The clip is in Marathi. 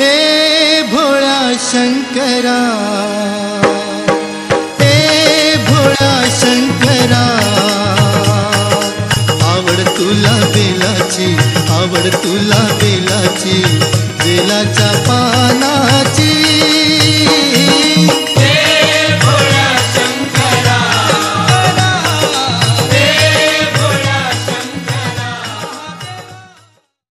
हे भोळा शंकरा हे भोळा शंकरा आवड तुला बेलाची आवड तुला बेलाची बेलाच्या पाना